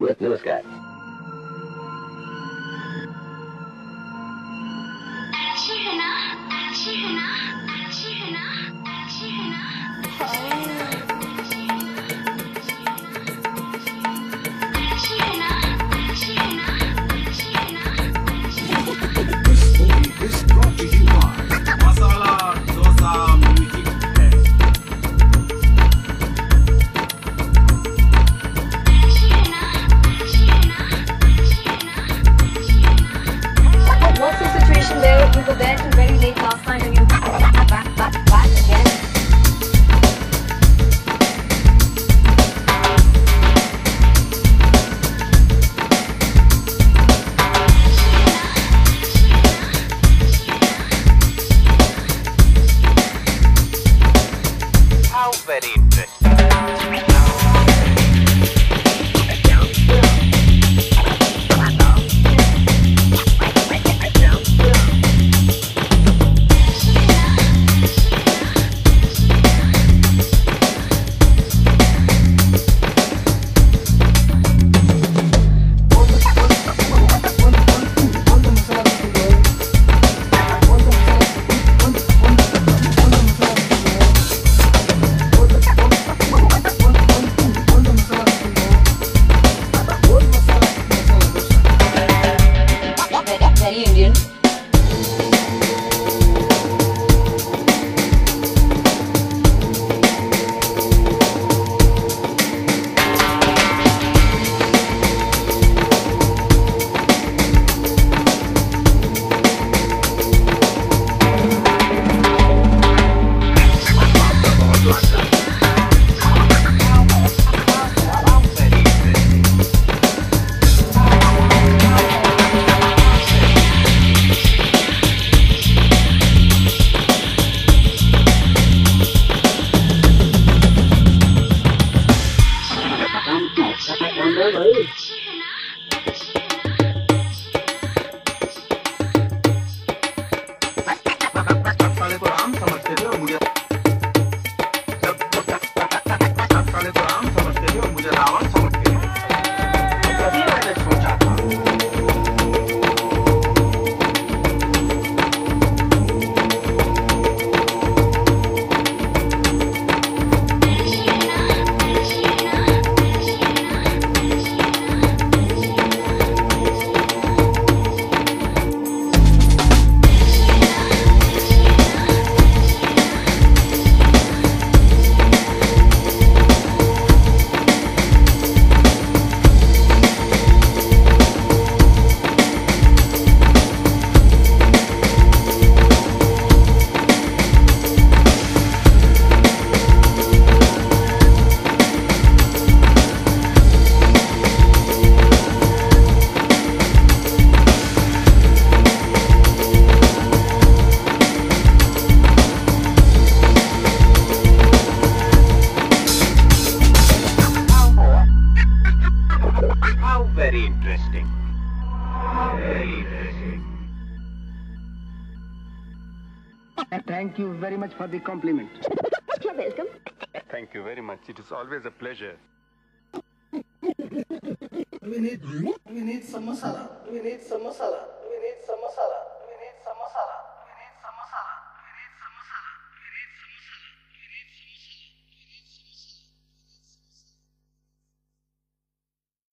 with this guy. Wolverine. How very interesting. Very interesting. Thank you very much for the compliment. You're welcome. Thank you very much. It is always a pleasure. We need we need some masala. we need some masala. We need some masala.